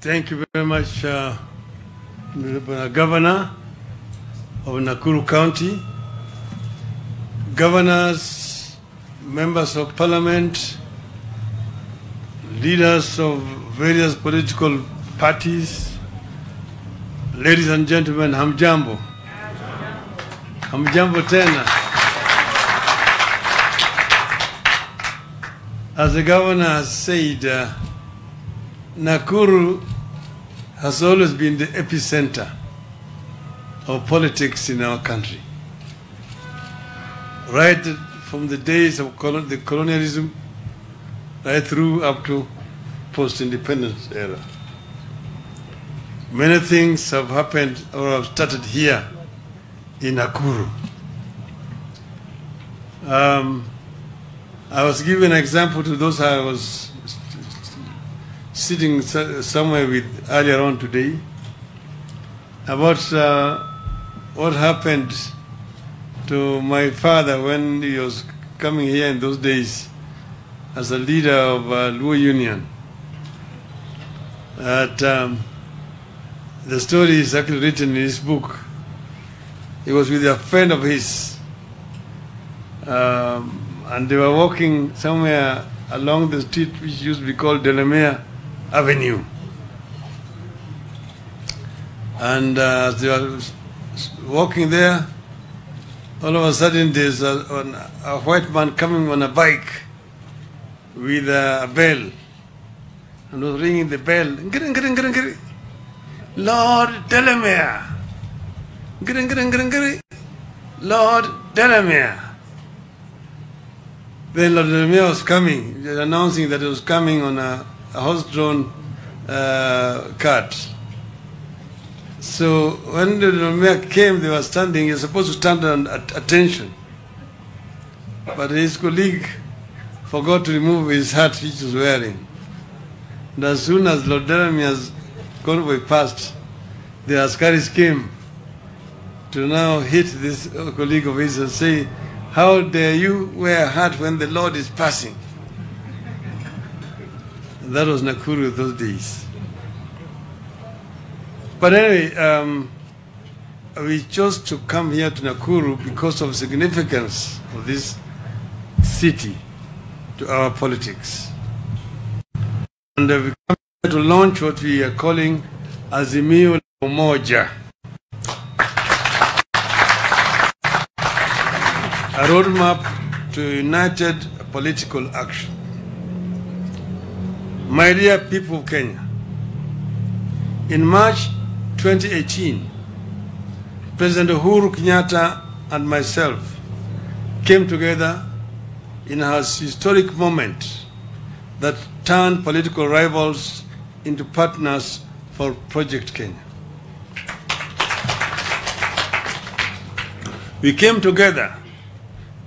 Thank you very much, uh, Governor of Nakuru County, governors, members of parliament, leaders of various political parties, ladies and gentlemen, hamjambo. Hamjambo tena. As the governor has said, uh, Nakuru has always been the epicenter of politics in our country. Right from the days of colon- the colonialism, right through up to post-independence era. Many things have happened or have started here in Nakuru. Um, I was giving an example to those I was sitting somewhere with earlier on today about uh, what happened to my father when he was coming here in those days as a leader of uh, Luo Union. That um, the story is actually written in his book. He was with a friend of his, um, and they were walking somewhere along the street which used to be called Delamere Avenue. And uh, as they were walking there, all of a sudden there's a, a white man coming on a bike with a bell and was ringing the bell. Ngiri, ngiri, ngiri, ngiri. Lord Delamere. Ngiri, ngiri, ngiri, ngiri. Lord Delamere. Then Lord Delamere was coming, announcing that he was coming on a, a horse-drawn uh, cart. So when the Delamere came, they were standing. Was supposed to stand on at attention, but his colleague forgot to remove his hat which he was wearing. And as soon as Lord Delamere's convoy passed, the Askaris came to now hit this colleague of his and say, How dare you wear a hat when the Lord is passing? That was Nakuru those days. But anyway, um, we chose to come here to Nakuru because of the significance of this city to our politics. And uh, we come here to launch what we are calling Azimio Umoja. a roadmap to united political action. My dear people of Kenya, in March 2018, President Uhuru Kenyatta and myself came together in a historic moment that turned political rivals into partners for Project Kenya. We came together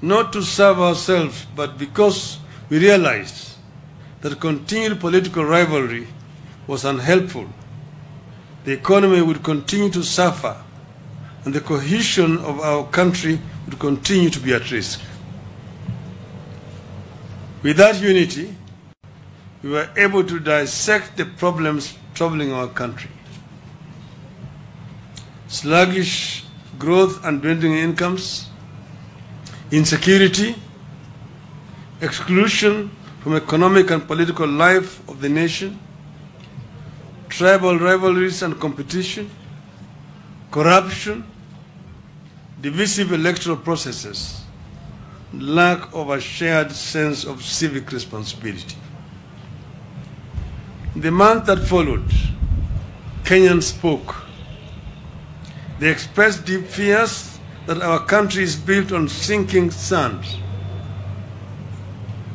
not to serve ourselves, but because we realized that continued political rivalry was unhelpful. The economy would continue to suffer, and the cohesion of our country would continue to be at risk. With that unity, we were able to dissect the problems troubling our country. Sluggish growth and dwindling incomes, insecurity, exclusion from economic and political life of the nation, tribal rivalries and competition, corruption, divisive electoral processes, lack of a shared sense of civic responsibility. In the month that followed, Kenyans spoke. They expressed deep fears that our country is built on sinking sand,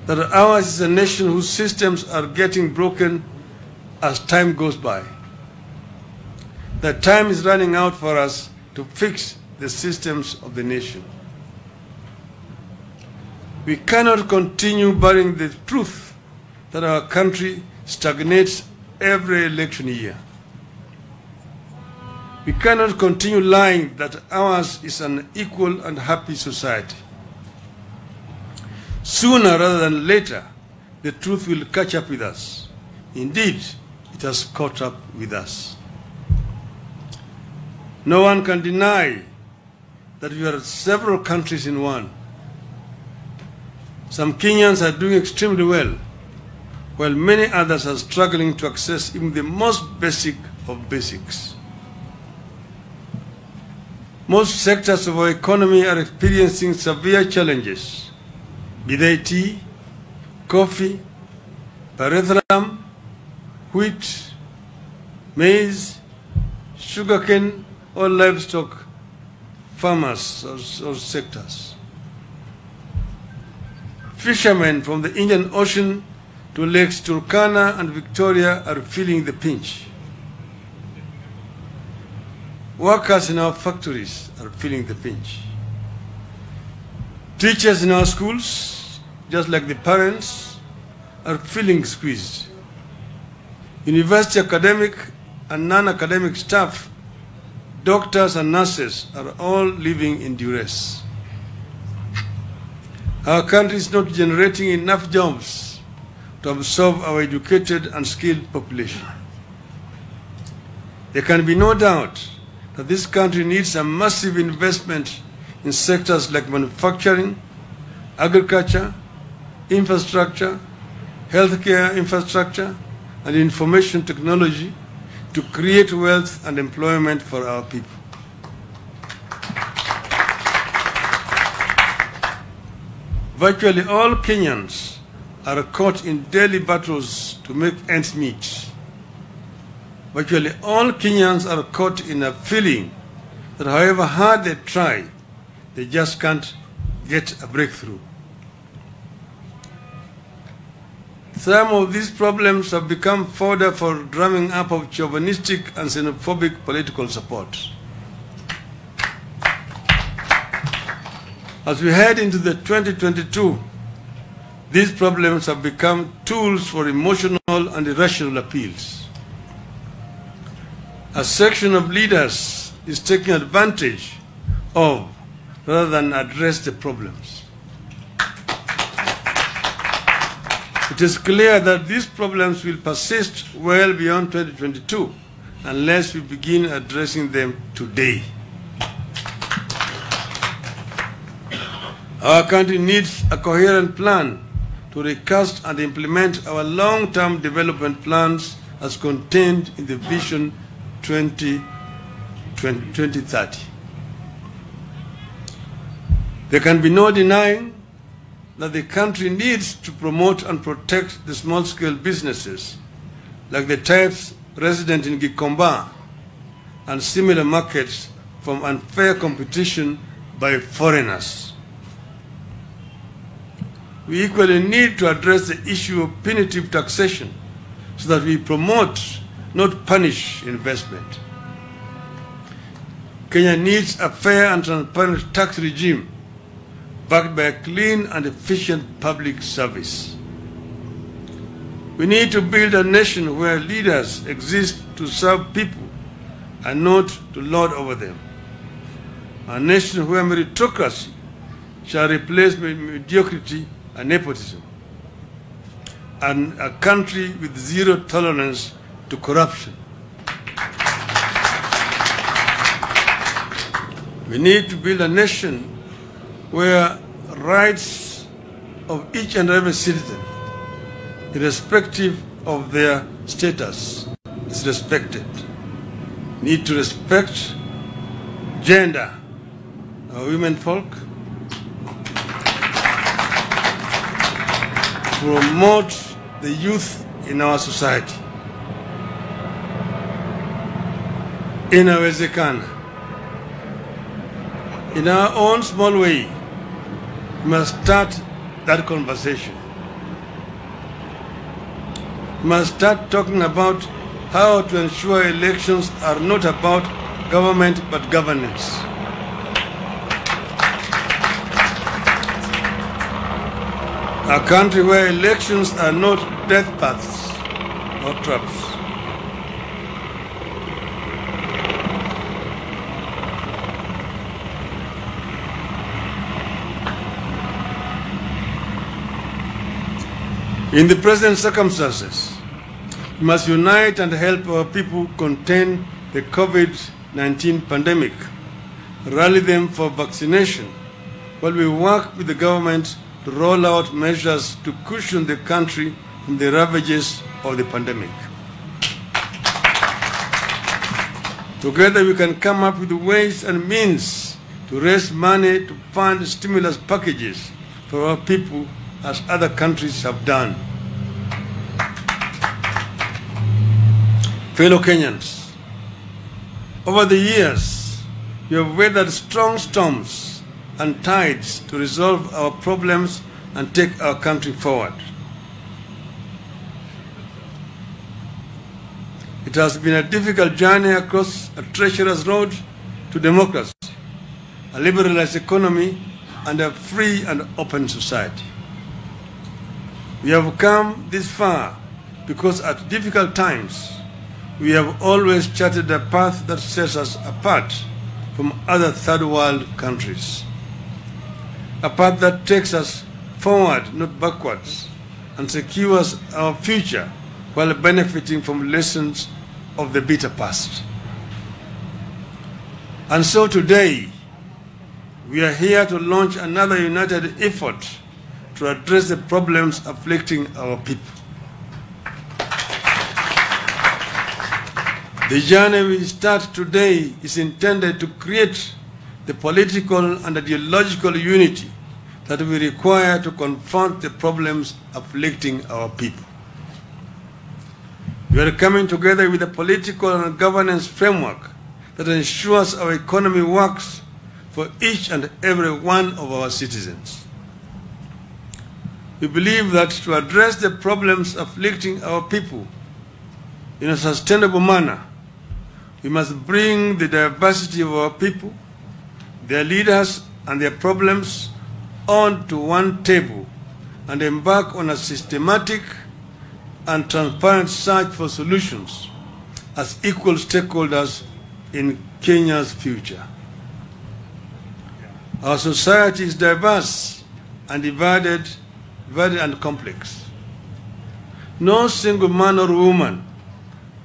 that ours is a nation whose systems are getting broken as time goes by, that time is running out for us to fix the systems of the nation. We cannot continue burying the truth that our country stagnates every election year. We cannot continue lying that ours is an equal and happy society. Sooner rather than later, the truth will catch up with us. Indeed, it has caught up with us. No one can deny that we are several countries in one. Some Kenyans are doing extremely well, while many others are struggling to access even the most basic of basics. Most sectors of our economy are experiencing severe challenges, be they tea, coffee, pyrethrum, wheat, maize, sugarcane, or livestock farmers or, or sectors. Fishermen from the Indian Ocean to lakes Turkana and Victoria are feeling the pinch. Workers in our factories are feeling the pinch. Teachers in our schools, just like the parents, are feeling squeezed. University academic and non-academic staff, doctors and nurses are all living in duress. Our country is not generating enough jobs to absorb our educated and skilled population. There can be no doubt that this country needs a massive investment in sectors like manufacturing, agriculture, infrastructure, healthcare infrastructure, and information technology to create wealth and employment for our people. Virtually all Kenyans are caught in daily battles to make ends meet. Virtually all Kenyans are caught in a feeling that however hard they try, they just can't get a breakthrough. Some of these problems have become fodder for drumming up of chauvinistic and xenophobic political support. As we head into the 2022, these problems have become tools for emotional and irrational appeals. A section of leaders is taking advantage of rather than address the problems. It is clear that these problems will persist well beyond 2022 unless we begin addressing them today. Our country needs a coherent plan to recast and implement our long-term development plans as contained in the Vision 20, 20, 2030. There can be no denying that the country needs to promote and protect the small-scale businesses like the types resident in Gikomba and similar markets from unfair competition by foreigners. We equally need to address the issue of punitive taxation so that we promote, not punish, investment. Kenya needs a fair and transparent tax regime backed by a clean and efficient public service. We need to build a nation where leaders exist to serve people and not to lord over them. A nation where meritocracy shall replace mediocrity and nepotism. And a country with zero tolerance to corruption. We need to build a nation where rights of each and every citizen, irrespective of their status, is respected. Need to respect gender, our women folk, promote the youth in our society. Inawezekana. In our own small way, must start that conversation. Must start talking about how to ensure elections are not about government but governance. A country where elections are not death paths or traps. In the present circumstances, We must unite and help our people contain the COVID-19 pandemic, rally them for vaccination, while we work with the government to roll out measures to cushion the country from the ravages of the pandemic. Together we can come up with ways and means to raise money to fund stimulus packages for our people as other countries have done. Fellow Kenyans, over the years, you have weathered strong storms and tides to resolve our problems and take our country forward. It has been a difficult journey across a treacherous road to democracy, a liberalized economy, and a free and open society. We have come this far because at difficult times, we have always charted a path that sets us apart from other third world countries. A path that takes us forward, not backwards, and secures our future while benefiting from lessons of the bitter past. And so today, we are here to launch another united effort to address the problems afflicting our people. The journey we start today is intended to create the political and ideological unity that we require to confront the problems afflicting our people. We are coming together with a political and governance framework that ensures our economy works for each and every one of our citizens. We believe that to address the problems afflicting our people in a sustainable manner, we must bring the diversity of our people, their leaders, and their problems onto one table and embark on a systematic and transparent search for solutions as equal stakeholders in Kenya's future. Our society is diverse and divided, divided and complex. No single man or woman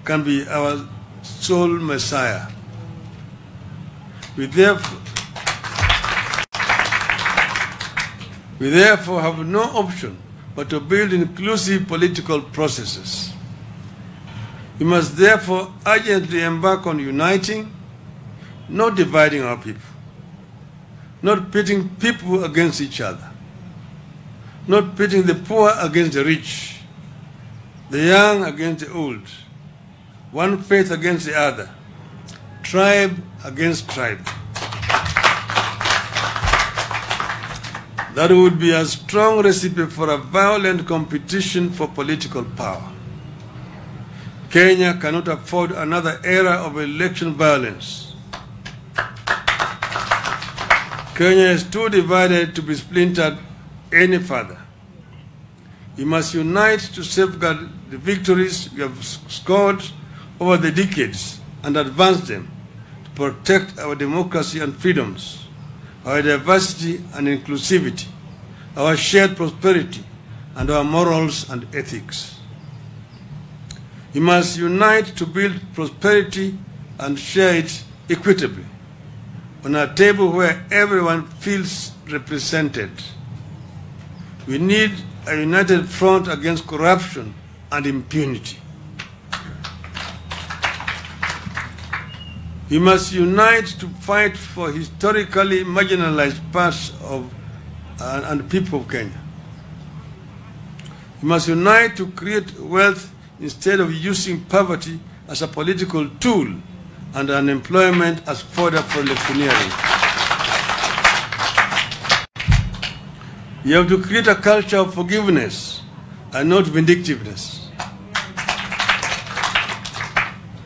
can be our sole Messiah. We therefore, we therefore have no option but to build inclusive political processes. We must therefore urgently embark on uniting, not dividing our people, not pitting people against each other, not pitting the poor against the rich, the young against the old, one faith against the other, tribe against tribe. That would be a strong recipe for a violent competition for political power. Kenya cannot afford another era of election violence. Kenya is too divided to be splintered any further. We must unite to safeguard the victories we have scored over the decades and advance them to protect our democracy and freedoms our diversity and inclusivity, our shared prosperity, and our morals and ethics. We must unite to build prosperity and share it equitably on a table where everyone feels represented. We need a united front against corruption and impunity. We must unite to fight for historically marginalized parts of uh, and people of Kenya. We must unite to create wealth instead of using poverty as a political tool and unemployment as fodder for electioneering. We have to create a culture of forgiveness and not vindictiveness.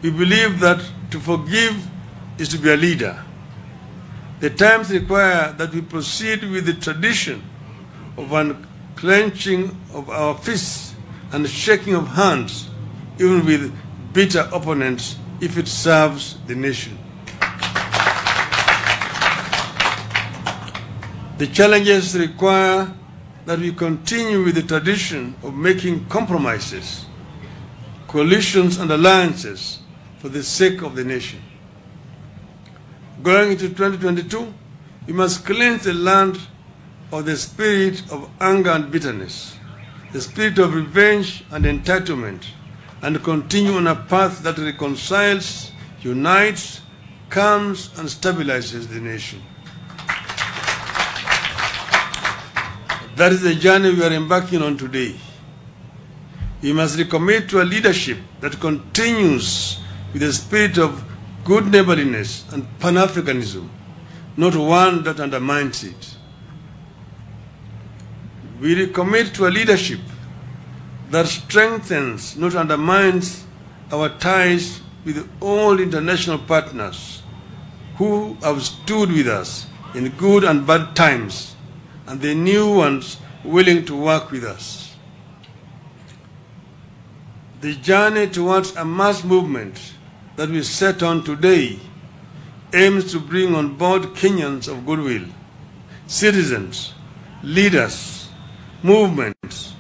We believe that to forgive is to be a leader. The times require that we proceed with the tradition of unclenching of our fists and shaking of hands, even with bitter opponents, if it serves the nation. The challenges require that we continue with the tradition of making compromises, coalitions and alliances for the sake of the nation. Going into 2022, we must cleanse the land of the spirit of anger and bitterness, the spirit of revenge and entitlement, and continue on a path that reconciles, unites, calms, and stabilizes the nation. That is the journey we are embarking on today. We must recommit to a leadership that continues with the spirit of good neighborliness and Pan-Africanism, not one that undermines it. We recommit to a leadership that strengthens, not undermines, our ties with all international partners who have stood with us in good and bad times and the new ones willing to work with us. The journey towards a mass movement that we set on today aims to bring on board Kenyans of goodwill, citizens, leaders, movements,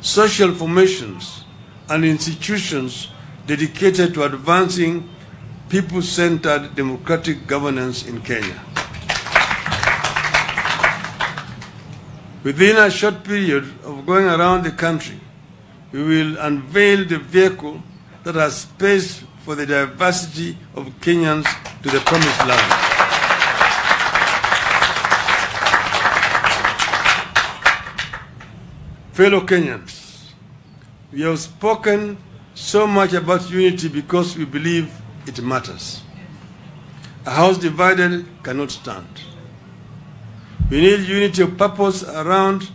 social formations, and institutions dedicated to advancing people-centered democratic governance in Kenya. Within a short period of going around the country, we will unveil the vehicle that has space for the diversity of Kenyans to the promised land. Fellow Kenyans, we have spoken so much about unity because we believe it matters. A house divided cannot stand. We need unity of purpose around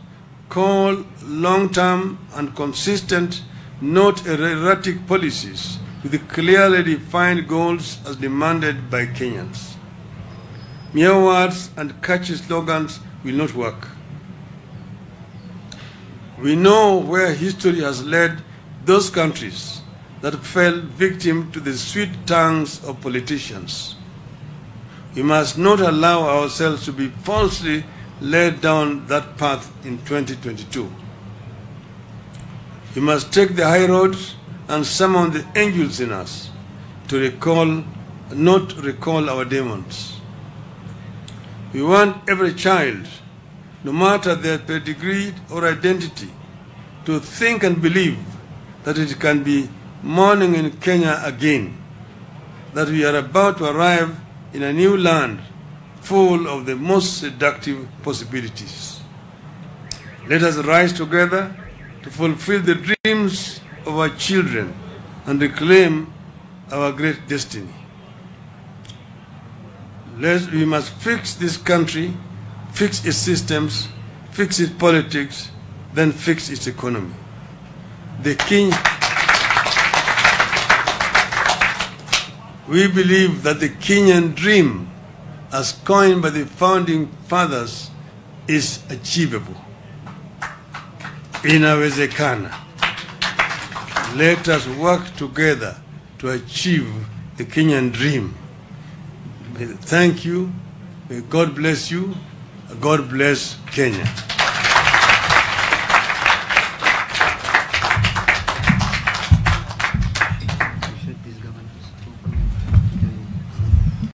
call long-term and consistent, not erratic policies with clearly defined goals as demanded by Kenyans. Mere words and catchy slogans will not work. We know where history has led those countries that fell victim to the sweet tongues of politicians. We must not allow ourselves to be falsely led down that path in 2022. We must take the high road and summon the angels in us to recall, not recall our demons. We want every child, no matter their pedigree or identity, to think and believe that it can be morning in Kenya again, that we are about to arrive in a new land full of the most seductive possibilities. Let us rise together to fulfill the dreams of our children and reclaim our great destiny. Let's, we must fix this country, fix its systems, fix its politics, then fix its economy. The king. We believe that the Kenyan dream, as coined by the founding fathers, is achievable. Inawezekana. Let us work together to achieve the Kenyan dream. Thank you. May God bless you. God bless Kenya.